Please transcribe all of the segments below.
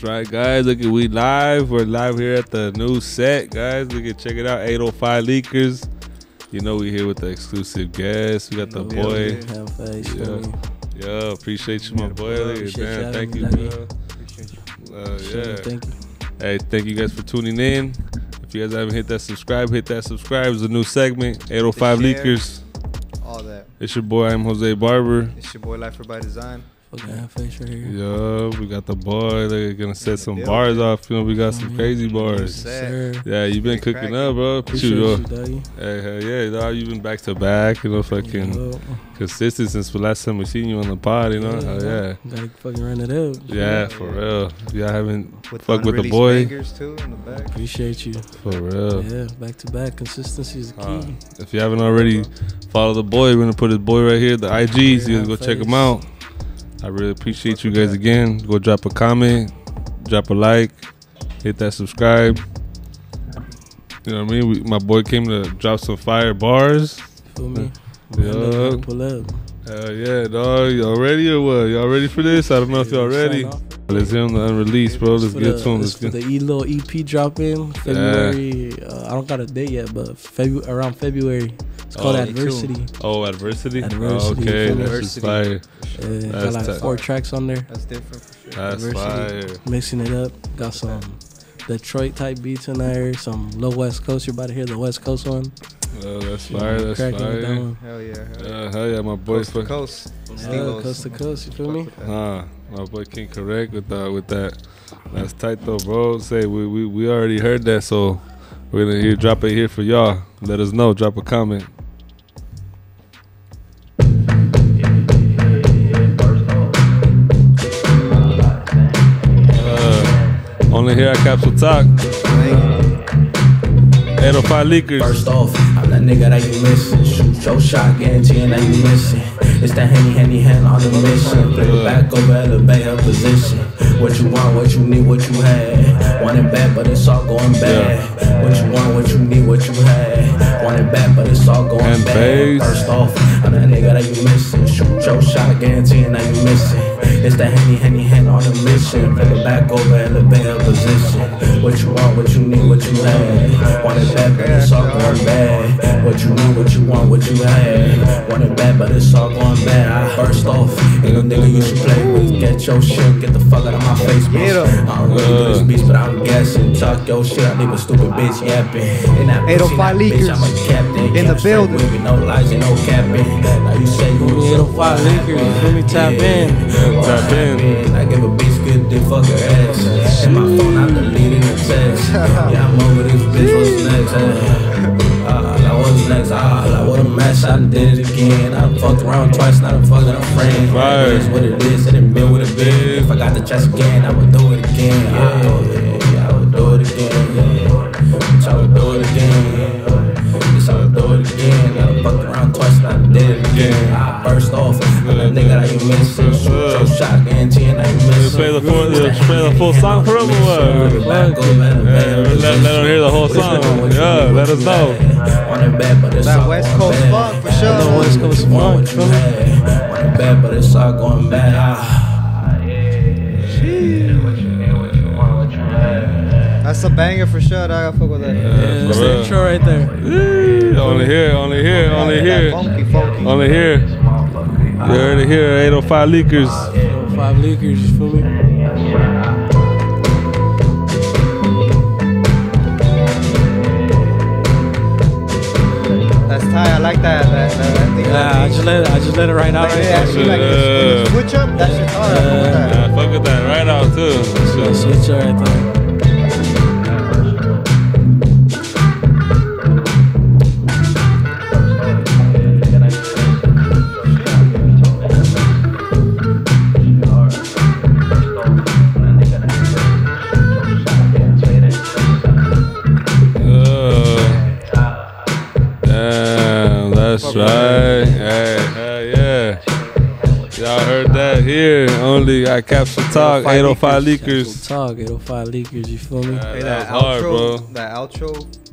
That's right, guys. Look at we live. We're live here at the new set, guys. Look at check it out. 805 Leakers. You know we here with the exclusive guest. We got the Yeah, boy. yeah, Have Yeah. feel me? Yo, appreciate you, my boy. Appreciate man. you Thank having you, me. Uh, Sure, yeah. Thank you. Hey, thank you guys for tuning in. If you guys haven't hit that subscribe, hit that subscribe. It's a new segment. 805 Leakers. All that. It's your boy. I'm Jose Barber. It's your boy Lifer by Design. Fucking have faith right here. Yo, we got the boy. They're gonna set some building. bars off. You know, we got some crazy bars. Yes, Yeah, you've been cooking cracking. up, bro. Appreciate Shoot, yo. you, doggy. Hey, hell yeah, dog. You've been back to back, you know, fucking Yo, consistent since the last time we seen you on the pod, you know? Hell yeah. Gotta fucking run it up. Yeah, for real. If y'all haven't With fuck with the boy, too in the back. Appreciate you. for real. Yeah, back to back. Consistency is the key. Uh, if you haven't already followed the boy, we're gonna put his boy right here, the IGs. You guys go check him out. I really appreciate you guys again. Go drop a comment, drop a like, hit that subscribe. You know what I mean? We, my boy came to drop some fire bars. Feel me? Yeah. Pull up. Hell yeah, dog. Y'all ready or what? Y'all ready for this? I don't know if y'all ready. Off. Let's hear on the unreleased, bro. Let's get to him. Let's get. the E little EP drop in February. Uh, I don't got a date yet, but February around February. It's called Oh. Adversity. Oh, adversity. Adversity, Oh, okay, feel me? that's just Adversity. fire. Uh, got like tight. four tracks on there. That's different for sure. That's Adversity. fire. Mixing it up. Got some Detroit type beats in there. Some low West Coast. You're about to hear the West Coast one. Oh, that's fire. That's Cracking with that fire. one. Hell yeah. Hell yeah. Yeah, hell yeah, my boy. coast to fuck- coast. Yeah, Steelos. coast to coast. You feel me? with that. Nah, my boy King correct with that. With that, that's tight though, bro. Say we we we already heard that, so we're gonna hear drop it here for y'all. Let us know. Drop a comment. Here at Capsul Talk. 805 Leakers. First off, I'm that nigga that you missing. Shoot your shot, guaranteeing that you missing. It's that handy, handy hand on the mission. Flip it back over, elevate her position. What you want, what you need, what you had. Want it bad, but it's all going bad. What you want, what you need, what you had. Want it bad, but it's all going And bad. bass. First off, I'm that nigga that you missing. Shoot your shot, guaranteeing that you missing. It's that henny, henny, hand on the mission. Flip it back over, elevate her position. What you want, what you need, what you had. Want it bad, but it's all going bad. What you need, what you want, what you had. Want it bad, but it's all going bad. I first off, ain't no nigga you should play with. Get your shit, get the fuck out of my face, bro. I don't really do this uh. beats, but I'm guessing. Talk your shit, I leave a stupid bitch yapping. In that pussy, 805 that bitch. I'm a captain. In the building. with me, no lies and no capping. Now you say you was 805 leakers, you feel me? Tap in. Tap in. I give a bitch good dick, fuck her ass. In my phone, I'm deleting the text. Yeah, I'm over this bitch, what's next? Uh, uh, like what's next? Ah, like what a mess, I did it again. I fucked around twice, not a fucking a friend. Fire. It is what it is, and it been what it been. If I got the chance again, I would do it again. Yeah, yeah, yeah, I would do it again. Yeah, bitch, I would do it again. I burst off, I'm that nigga that you missing. Shoot your shot, guaranteeing that you Let's missing. play the full, let's play the full song for him or what? Let, let them hear the whole song. Yeah, let us know. That West Coast funk for sure. That West Coast funk, feel me? Want it bad, but it's all going bad. Ah. That's a banger for sure. dog. I fuck with that. Yeah, that's for the intro right there. Only here, only here, only That here, Funky, funky. only here. You heard it here, 805 Leakers. 805 leakers, you feel me? That's tight. I like that. That, that, that thing. Yeah, I just let it, I just let it right out Like, right yeah, that's right. Hey, hell yeah. Y'all heard that here. Only at Capsul oh Talk, 805 Leakers. Talk 805 leakers, you feel me? Yeah, Hey, that that, was hard, outro, bro. that outro,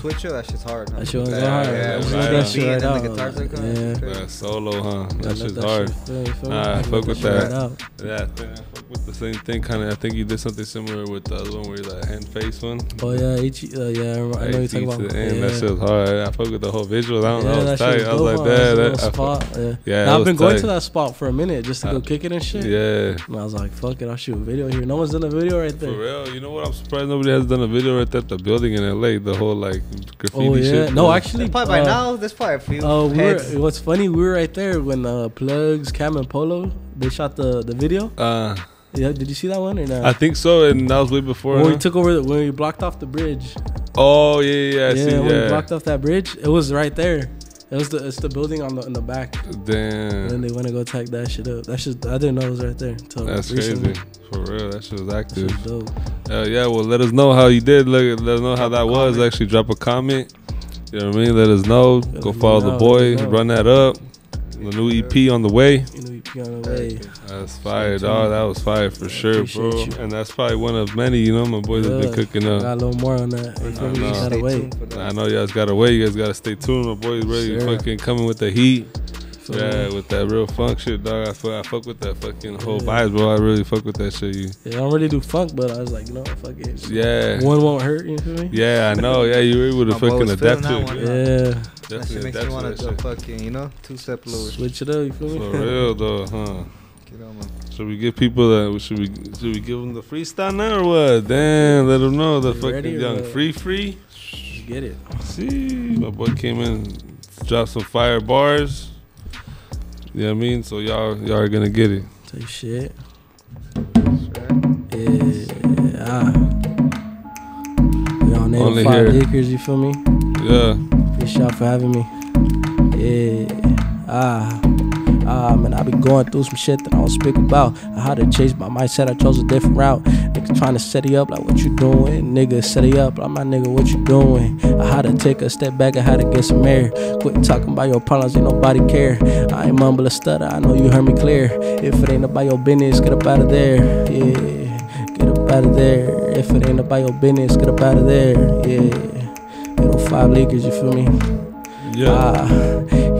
switch it. That shit's hard. Huh? That shit was Yeah, hard. Yeah, Yeah, when right. you That get shit and right out. the guitars are coming. Yeah. That solo, huh? Gotta That shit's that hard. shit feel, you feel me? Nah, I fuck with that. right. Yeah, I think I fuck with the same thing. Kind of. I think you did something similar with the other one, where the hand face one. Oh yeah, H, uh, yeah, I, know Like, you're talking about. to the end. yeah. That shit was hard. I fuck with the whole visual. I don't yeah, know. that It's shit tight. was I was like, huh? that. That spot. Yeah, yeah I've been going to that spot for a minute just to go kick it and shit. Yeah. And I was like, fuck it, I'll shoot a video here. No one's done a video right there. For real, you know what? I'm surprised nobody has done a video right there at the building in LA. The whole like graffiti Oh yeah, shit. no, actually, Probably by uh, now, there's probably a few Oh, we were, what's funny? We were right there when uh, Plugs, Cam, and Polo they shot the the video. Uh, Yeah, did you see that one or not? I think so, and that was way before. when huh? we took over, the, when we blocked off the bridge. oh yeah, yeah, yeah. I yeah, see, when we blocked off that bridge, it was right there. It was the it's the building on the in the back. And then they went to go tag that shit up. That shit, I didn't know it was right there. Until that's recently. crazy. For real, that shit was That active. shit's dope. Uh, yeah, well, let us know how you did. Let, let us know how that was. comment. Actually, drop a comment. You know what I mean? Let us know. Let Go follow the boy. know. Run that up. The new EP on the way. You know, you be on the way. That's fire, Stay dog. That was fire for sure, bro. you. And that's probably one of many. You know, my boys have been Yeah. cooking Got up. a little more on that. You feel I me? know. You gotta wait. tuned for that. I know you guys gotta wait. You guys gotta stay tuned. My boys ready, Sure. fucking coming with the heat. Feel Yeah, me? with that real funk shit, dog. I fuck, I fuck with that fucking whole Yeah. vibes, bro. I really fuck with that shit. You, Yeah, I don't really do funk, but I was like, you know, fuck it. yeah, One won't hurt. You feel me? yeah. I know. Yeah, you were able to My boy fucking was adapt to it. one. Yeah. That shit makes me want to shit. fucking, you know, two step lower. Switch it up. You feel me? For real though, huh? Get on, man. Should we give people that? Should we? Should we give them the freestyle now or what? Damn, let them know the You fucking ready young free free. Get it. See, my boy came in, dropped some fire bars. You know what I mean? So y'all, y'all are gonna get it. Say shit. That's. Yeah. Ah. We on Only 85 here. acres. You feel me? Yeah. Appreciate y'all for having me. Yeah. Ah. Ah, man, I be going through some shit that I don't speak about. I had to change my mindset, I chose a different route. Niggas trying to set it up like what you doing. Nigga, set it up like my nigga, what you doing? I had to take a step back, I had to get some air. Quit talking about your problems, ain't nobody care. I ain't mumble a stutter, I know you heard me clear. If it ain't about your business, get up out of there. Yeah, get up out of there. If it ain't about your business, get up out of there. Yeah, 805 leakers, you feel me? Yeah. Ah,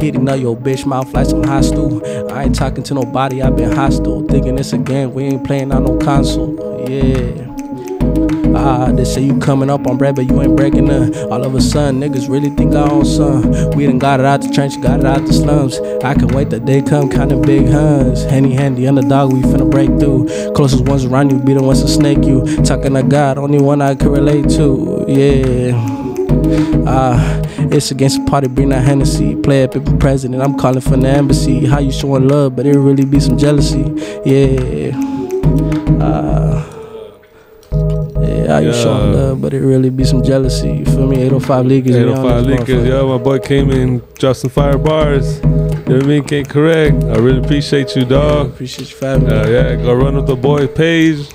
hitting up your bitch mouth like some hostile. I ain't talking to nobody, I been hostile. Thinking it's a game, we ain't playing on no console. Yeah. Ah, they say you coming up on bread, but you ain't breaking none. All of a sudden, niggas really think I own some. We done got it out the trench, got it out the slums. I can wait the day come, kinda big huns. Handy, handy, underdog, we finna break through. Closest ones around you, be the ones to snake you. Talking to God, only one I can relate to. Yeah. Ah, it's against the party, bring that Hennessy. Play up if president, I'm calling from the embassy. How you showing love, but it really be some jealousy. Yeah. Ah. Yeah, how you showing love, but it really be some jealousy. You feel me? 805 leakers. we 805 this Liquors, yo, my boy came in, dropped some fire bars. You know what I mean? Can't correct. I really appreciate you, dog. Appreciate you for having me. Uh, yeah, go run with the boy page.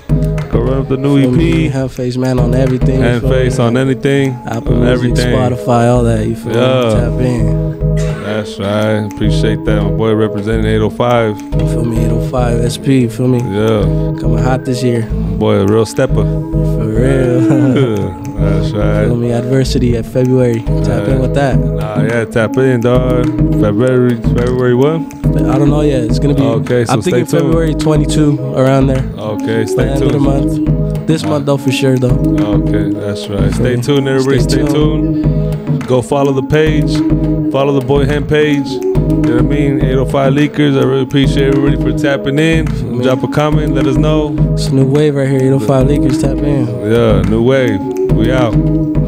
Up the new EP. Henfaceman on everything. And me? face on anything. Apple on everything. Spotify, all that. You feel Yeah. me? Tap in. That's right. Appreciate that. My boy representing 805. You feel me? 805 SP. You feel me? Yeah. Coming hot this year. Boy, a real stepper. For real. That's Feel right. me? Adversity at February. Tap in with that. Nah, yeah, tap in, dog. February, February what? I don't know yet. It's gonna be. Okay, so I'm stay thinking tuned. February 22 around there. Okay, stay the end of the month. This month though, for sure though. Okay, that's right. Stay tuned, everybody. Stay, Stay tuned. Go follow the page. Follow the boy hand page. You know what I mean? 805 Leakers. I really appreciate everybody for tapping in. Drop a comment. Let us know. It's a new wave right here. 805 leakers. Tap in. Yeah, new wave. We out.